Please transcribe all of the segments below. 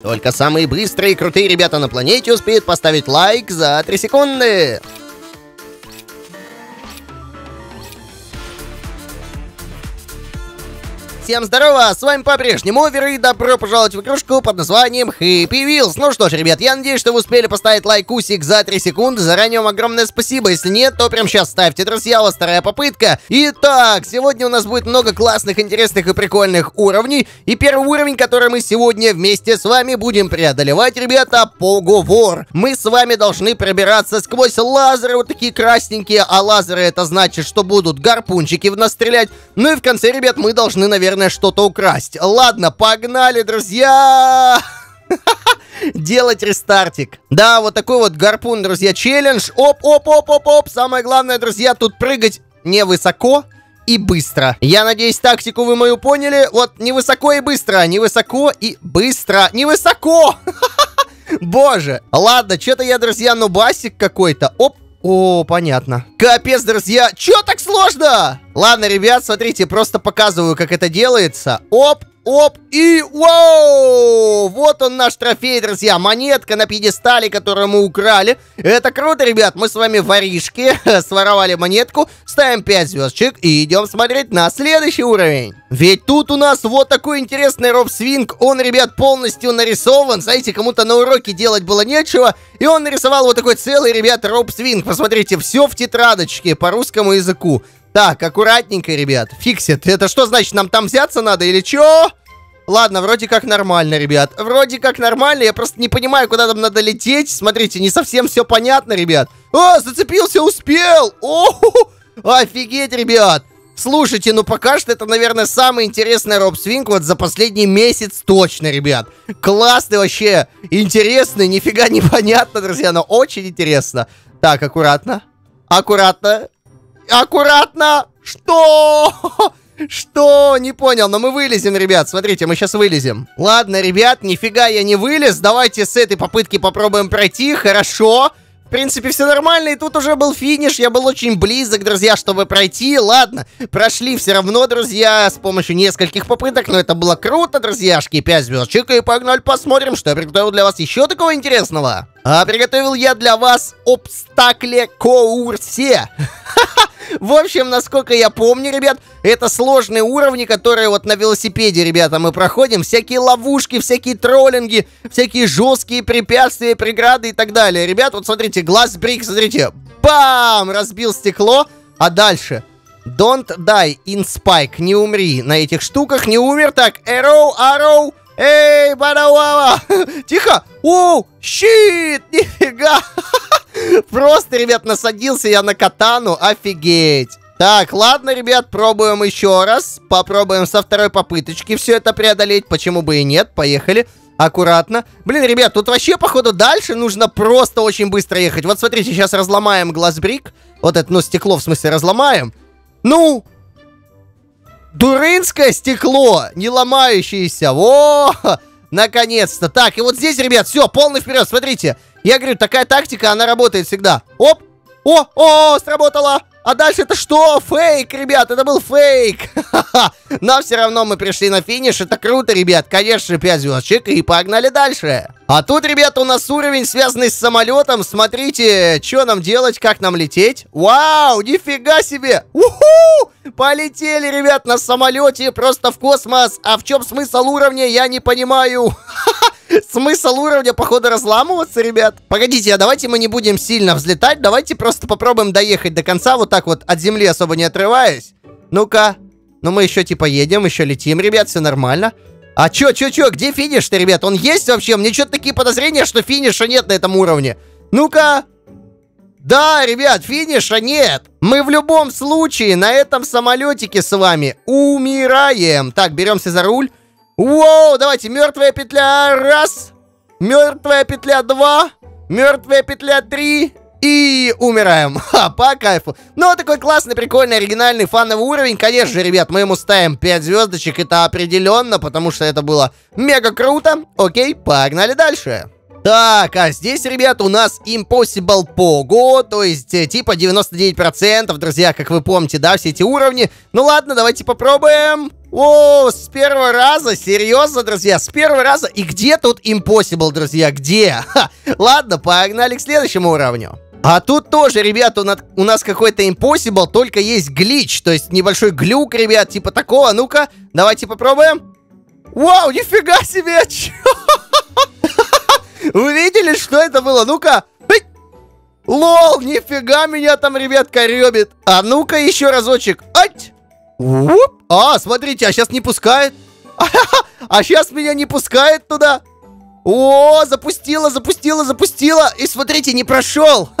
Только самые быстрые и крутые ребята на планете успеют поставить лайк за 3 секунды. Всем здорово, с вами по-прежнему Овер и добро пожаловать в игрушку под названием Happy Wheels. Ну что ж, ребят, я надеюсь, что вы успели поставить лайкусик за 3 секунды. Заранее вам огромное спасибо. Если нет, то прямо сейчас ставьте, друзья, у вас вторая попытка. Итак, сегодня у нас будет много классных, интересных и прикольных уровней. И первый уровень, который мы сегодня вместе с вами будем преодолевать, ребята, Поговор. Мы с вами должны пробираться сквозь лазеры, вот такие красненькие, а лазеры это значит, что будут гарпунчики в нас стрелять. Ну и в конце, ребят, мы должны, наверное, наверное, что-то украсть. Ладно, погнали, друзья! делать рестартик. Да, вот такой вот гарпун, друзья, челлендж. Оп, оп, оп, оп, оп. Самое главное, друзья, тут прыгать не высоко и быстро. Я надеюсь, тактику вы мою поняли. Вот не высоко и быстро, не высоко и быстро. Не высоко! Боже. Ладно, что-то я, друзья, нубасик какой-то. Оп, о, понятно. Капец, друзья, чё так сложно? Ладно, ребят, смотрите, просто показываю, как это делается. Оп, Оп, и воу! Вот он наш трофей, друзья. Монетка на пьедестале, которую мы украли. Это круто, ребят. Мы с вами воришки. Своровали монетку. Ставим 5 звездочек и идем смотреть на следующий уровень. Ведь тут у нас вот такой интересный роп-свинг. Он, ребят, полностью нарисован. Знаете, кому-то на уроке делать было нечего. И он нарисовал вот такой целый, ребят, роп-свинг. Посмотрите, все в тетрадочке по русскому языку. Так, аккуратненько, ребят. Фиксит. Это что значит, нам там взяться надо или чё? Ладно, вроде как нормально, ребят. Вроде как нормально, я просто не понимаю, куда там надо лететь. Смотрите, не совсем все понятно, ребят. О, зацепился, успел! О, офигеть, ребят! Слушайте, ну пока что это, наверное, самый интересный Роб Свинг вот за последний месяц точно, ребят. Классный вообще, интересный, нифига непонятно, друзья, но очень интересно. Так, аккуратно, аккуратно, аккуратно! Что? Что? Не понял, но мы вылезем, ребят. Смотрите, мы сейчас вылезем. Ладно, ребят, нифига я не вылез. Давайте с этой попытки попробуем пройти. Хорошо. В принципе, все нормально, и тут уже был финиш, я был очень близок, друзья, чтобы пройти. Ладно, прошли все равно, друзья, с помощью нескольких попыток, но это было круто, друзьяшки. 5 звездочек, и погнали посмотрим, что я приготовил для вас еще такого интересного. А приготовил я для вас обстакле коурсе. В общем, насколько я помню, ребят, это сложные уровни, которые вот на велосипеде, ребята, мы проходим. Всякие ловушки, всякие троллинги, всякие жесткие препятствия, преграды и так далее. Ребят, вот смотрите, глаз брик, смотрите. Бам! Разбил стекло. А дальше? Don't die in spike. Не умри на этих штуках. Не умер. Так, arrow, arrow. Эй, барауава! Тихо! Оу, щит! Нифига! Просто, ребят, насадился я на катану, офигеть. Так, ладно, ребят, пробуем еще раз. Попробуем со второй попыточки все это преодолеть. Почему бы и нет? Поехали. Аккуратно. Блин, ребят, тут вообще, походу, дальше нужно просто очень быстро ехать. Вот смотрите, сейчас разломаем глазбрик. Вот это, ну, стекло, в смысле, разломаем. Ну, Дурынское стекло, не ломающееся. О, наконец-то. Так, и вот здесь, ребят, все, полный вперед, смотрите. Я говорю, такая тактика, она работает всегда. Оп! О, о, сработало! А дальше это что? Фейк, ребят, это был фейк. Но все равно мы пришли на финиш. Это круто, ребят. Конечно, 5 звездочек и погнали дальше. А тут, ребята, у нас уровень, связанный с самолетом. Смотрите, что нам делать, как нам лететь. Вау, нифига себе. Уху! Полетели, ребят, на самолете просто в космос. А в чем смысл уровня, я не понимаю. Смысл уровня, походу, разламываться, ребят. Погодите, а давайте мы не будем сильно взлетать. Давайте просто попробуем доехать до конца, вот так вот от земли особо не отрываясь. Ну-ка. Ну, мы еще типа едем, еще летим, ребят, все нормально. А чё, чё, чё, где финиш-то, ребят? Он есть вообще? Мне что-то такие подозрения, что финиша нет на этом уровне. Ну-ка. Да, ребят, финиша нет. Мы в любом случае на этом самолетике с вами умираем. Так, беремся за руль. Воу, давайте, мертвая петля, раз. Мертвая петля, два. Мертвая петля, три. И умираем. Ха, по кайфу. Ну, такой классный, прикольный, оригинальный, фановый уровень. Конечно же, ребят, мы ему ставим 5 звездочек. Это определенно, потому что это было мега круто. Окей, погнали дальше. Так, а здесь, ребят, у нас Impossible Pogo, то есть э, типа 99%, друзья, как вы помните, да, все эти уровни. Ну ладно, давайте попробуем. О, с первого раза, серьезно, друзья, с первого раза. И где тут Impossible, друзья, где? Ха. Ладно, погнали к следующему уровню. А тут тоже, ребята, у нас, какой-то Impossible, только есть глич, то есть небольшой глюк, ребят, типа такого. Ну-ка, давайте попробуем. Вау, нифига себе! Вы видели, что это было? Ну-ка! Лол, нифига меня там, ребят, коребит. А ну-ка еще разочек. Ать! Уп. А, смотрите, а сейчас не пускает. А сейчас меня не пускает туда. О, запустила, запустила, запустила. И смотрите, не прошел.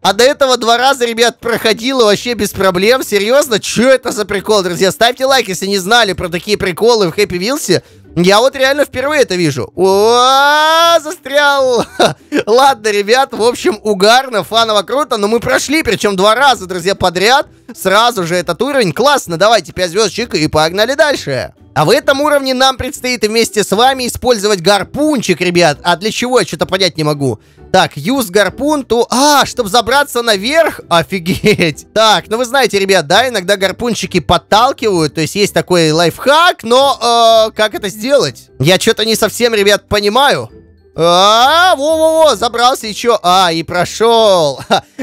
А до этого два раза, ребят, проходила вообще без проблем. Серьезно? Что это за прикол, друзья? Ставьте лайк, если не знали про такие приколы в Хэппи Вилсе. Я вот реально впервые это вижу. О, застрял. Ладно, ребят, в общем, угарно, фаново, круто. Но мы прошли, причем два раза, друзья, подряд. Сразу же этот уровень. Классно, давайте 5 звездочек и погнали дальше. А в этом уровне нам предстоит вместе с вами использовать гарпунчик, ребят. А для чего, я что-то понять не могу. Так, юз гарпун, то... А, чтобы забраться наверх? Офигеть. Так, ну вы знаете, ребят, да, иногда гарпунчики подталкивают, то есть есть такой лайфхак, но э, как это сделать? Я что-то не совсем, ребят, понимаю. А, во-во-во, забрался чё? А, и прошел.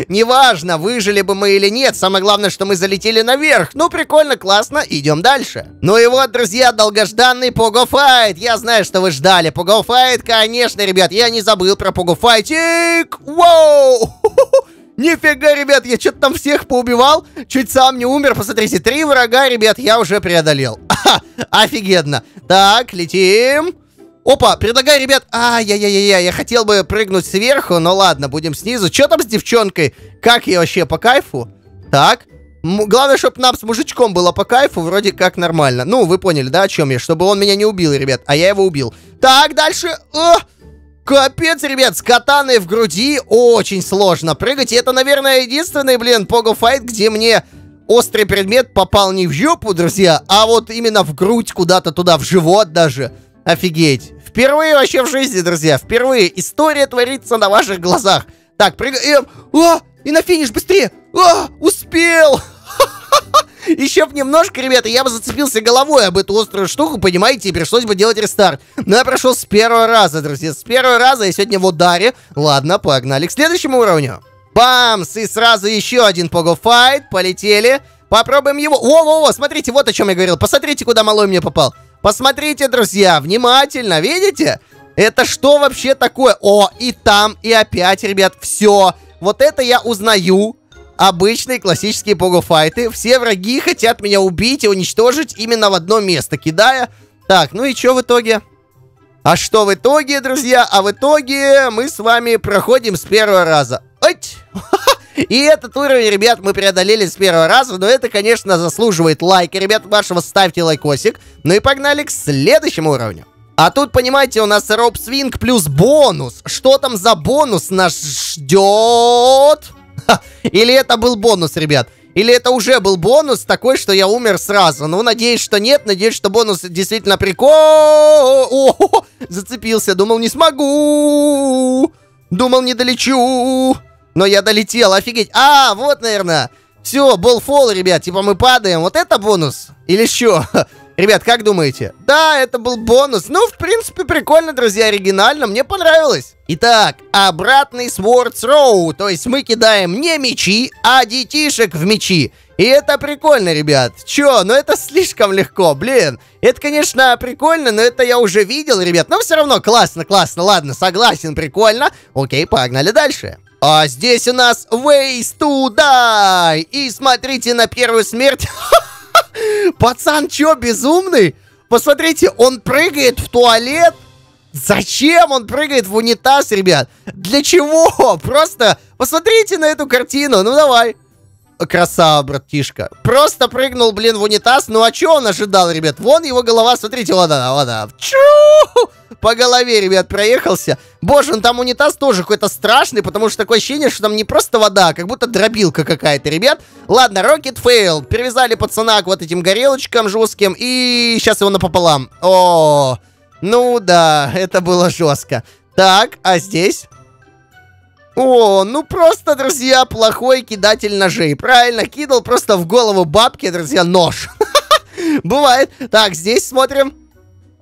неважно, выжили бы мы или нет. Самое главное, что мы залетели наверх. Ну, прикольно, классно, идем дальше. Ну и вот, друзья, долгожданный Погофайт. Я знаю, что вы ждали. Погофайт, конечно, ребят, я не забыл про Погофайтик. Воу! Нифига, ребят, я что-то там всех поубивал, чуть сам не умер. Посмотрите, три врага, ребят, я уже преодолел. Офигенно. Так, летим. Опа, предлагаю, ребят... Ай-яй-яй-яй, я хотел бы прыгнуть сверху, но ладно, будем снизу. Что там с девчонкой? Как ей вообще, по кайфу? Так. М главное, чтобы нам с мужичком было по кайфу, вроде как нормально. Ну, вы поняли, да, о чем я? Чтобы он меня не убил, ребят, а я его убил. Так, дальше... О! Капец, ребят, с катаной в груди очень сложно прыгать. И это, наверное, единственный, блин, Пого Файт, где мне острый предмет попал не в жопу, друзья, а вот именно в грудь, куда-то туда, в живот даже. Офигеть. Впервые вообще в жизни, друзья. Впервые. История творится на ваших глазах. Так, прыгаем. О, и на финиш быстрее. О, успел. Еще бы немножко, ребята, я бы зацепился головой об эту острую штуку, понимаете, и пришлось бы делать рестарт. Но я прошел с первого раза, друзья. С первого раза я сегодня в ударе. Ладно, погнали к следующему уровню. Бамс! И сразу еще один погофайт. Полетели. Попробуем его. Во-во-во, смотрите, вот о чем я говорил. Посмотрите, куда малой мне попал. Посмотрите, друзья, внимательно, видите? Это что вообще такое? О, и там, и опять, ребят, все. Вот это я узнаю. Обычные классические погофайты. Все враги хотят меня убить и уничтожить именно в одно место, кидая. Так, ну и что в итоге? А что в итоге, друзья? А в итоге мы с вами проходим с первого раза. Ой! И этот уровень, ребят, мы преодолели с первого раза, но это, конечно, заслуживает лайка. Ребят, вашего ставьте лайкосик. Ну и погнали к следующему уровню. А тут, понимаете, у нас роп свинг плюс бонус. Что там за бонус нас ждет? Или это был бонус, ребят? Или это уже был бонус такой, что я умер сразу? Ну, надеюсь, что нет. Надеюсь, что бонус действительно прикол. О, зацепился. Думал, не смогу. Думал, не долечу. Но я долетел, офигеть. А, вот, наверное. Все, болфол, ребят, типа мы падаем. Вот это бонус? Или что? Ребят, как думаете? Да, это был бонус. Ну, в принципе, прикольно, друзья, оригинально. Мне понравилось. Итак, обратный Swords Throw. То есть мы кидаем не мечи, а детишек в мечи. И это прикольно, ребят. Чё, ну это слишком легко, блин. Это, конечно, прикольно, но это я уже видел, ребят. Но все равно классно, классно. Ладно, согласен, прикольно. Окей, погнали дальше. А здесь у нас Ways to Die. И смотрите на первую смерть. Пацан чё, безумный? Посмотрите, он прыгает в туалет. Зачем он прыгает в унитаз, ребят? Для чего? Просто посмотрите на эту картину. Ну давай. Красава, братишка. Просто прыгнул, блин, в унитаз. Ну а что он ожидал, ребят? Вон его голова, смотрите, вот она, вот она. Чу! По голове, ребят, проехался. Боже, он там унитаз тоже какой-то страшный, потому что такое ощущение, что там не просто вода, а как будто дробилка какая-то, ребят. Ладно, Rocket Fail. Перевязали пацана к вот этим горелочкам жестким, и сейчас его напополам. О, ну да, это было жестко. Так, а здесь? О, ну просто, друзья, плохой кидатель ножей. Правильно, кидал просто в голову бабки, друзья, нож. Бывает. Так, здесь смотрим.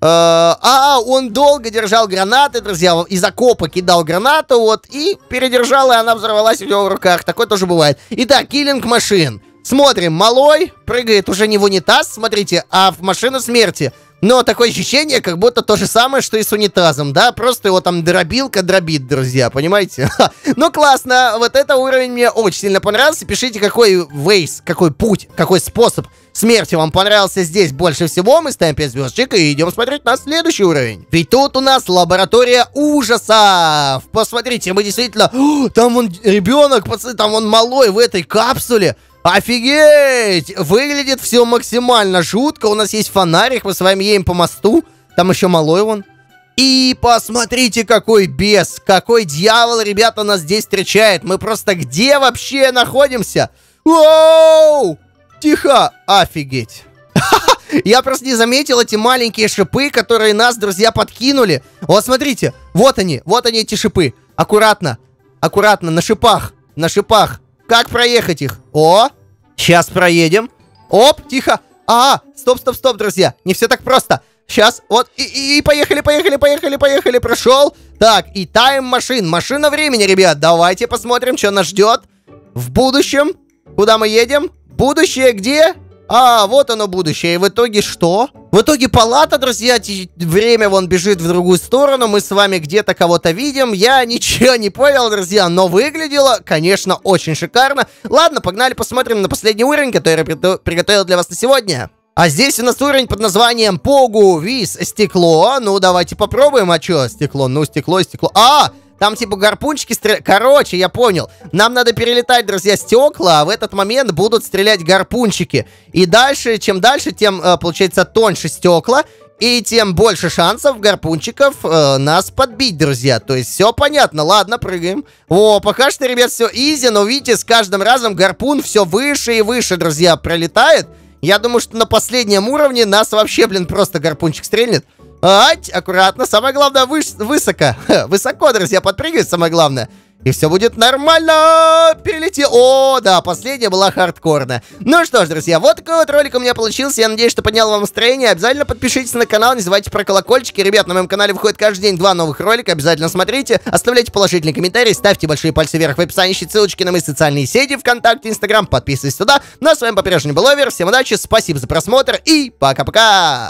Э, а, он долго держал гранаты, друзья, из окопа кидал гранату, вот, и передержал, и она взорвалась у него в руках. Такое тоже бывает. Итак, киллинг машин. Смотрим, малой прыгает уже не в унитаз, смотрите, а в машину смерти. Но такое ощущение, как будто то же самое, что и с унитазом, да? Просто его там дробилка дробит, друзья, понимаете? ну, классно, вот это уровень мне очень сильно понравился. Пишите, какой вейс, какой путь, какой способ смерти вам понравился здесь больше всего. Мы ставим 5 звездочек и идем смотреть на следующий уровень. Ведь тут у нас лаборатория ужасов. Посмотрите, мы действительно... там он ребенок, пацаны, там он малой в этой капсуле. Офигеть! Выглядит все максимально жутко. У нас есть фонарик, мы с вами едем по мосту. Там еще малой вон. И посмотрите, какой бес, какой дьявол, ребята, нас здесь встречает. Мы просто где вообще находимся? Воу! Тихо! Офигеть! Я просто не заметил эти маленькие шипы, которые нас, друзья, подкинули. Вот, смотрите, вот они, вот они, эти шипы. Аккуратно, аккуратно, на шипах, на шипах. Как проехать их? О, сейчас проедем. Оп, тихо. А, стоп, стоп, стоп, друзья. Не все так просто. Сейчас, вот, и, и, поехали, поехали, поехали, поехали, прошел. Так, и тайм-машин, машина времени, ребят. Давайте посмотрим, что нас ждет в будущем. Куда мы едем? Будущее где? А, вот оно будущее. И в итоге что? В итоге палата, друзья, время вон бежит в другую сторону. Мы с вами где-то кого-то видим. Я ничего не понял, друзья, но выглядело, конечно, очень шикарно. Ладно, погнали посмотрим на последний уровень, который я приготовил для вас на сегодня. А здесь у нас уровень под названием Погу Виз Стекло. Ну, давайте попробуем. А что? Стекло, ну, стекло, стекло. А, там типа гарпунчики стреляют. Короче, я понял. Нам надо перелетать, друзья, стекла, а в этот момент будут стрелять гарпунчики. И дальше, чем дальше, тем, э, получается, тоньше стекла. И тем больше шансов гарпунчиков э, нас подбить, друзья. То есть все понятно. Ладно, прыгаем. О, пока что, ребят, все изи, но видите, с каждым разом гарпун все выше и выше, друзья, пролетает. Я думаю, что на последнем уровне нас вообще, блин, просто гарпунчик стрельнет. Ать, аккуратно. Самое главное, выш высоко. Высоко, друзья, подпрыгивать самое главное. И все будет нормально. Перелетел. О, да, последняя была хардкорная. Ну что ж, друзья, вот такой вот ролик у меня получился. Я надеюсь, что поднял вам настроение. Обязательно подпишитесь на канал, не забывайте про колокольчики. Ребят, на моем канале выходит каждый день два новых ролика. Обязательно смотрите. Оставляйте положительные комментарии, ставьте большие пальцы вверх в описании, ищите ссылочки на мои социальные сети, ВКонтакте, Инстаграм. Подписывайтесь туда. Ну а с вами по-прежнему был Овер. Всем удачи, спасибо за просмотр и пока-пока.